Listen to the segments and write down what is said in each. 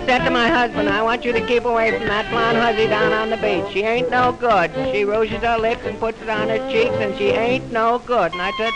I said to my husband, I want you to keep away from that blonde hussy down on the beach. She ain't no good. She rouges her lips and puts it on her cheeks, and she ain't no good. And I said...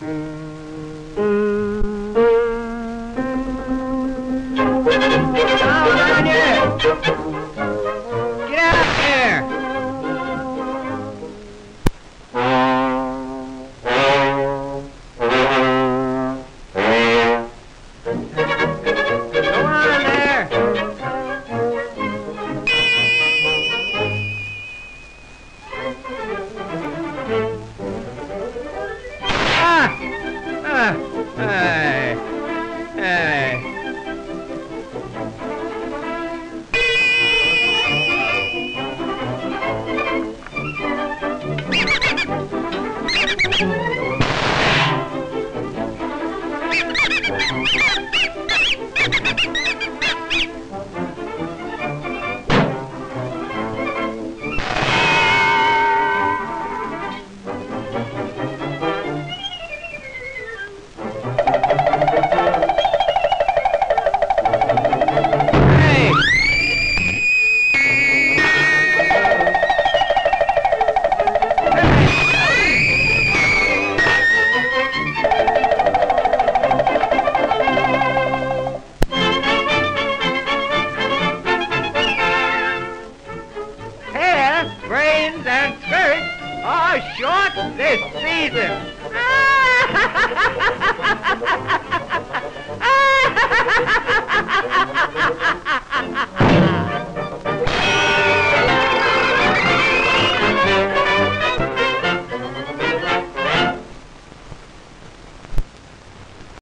Música this season.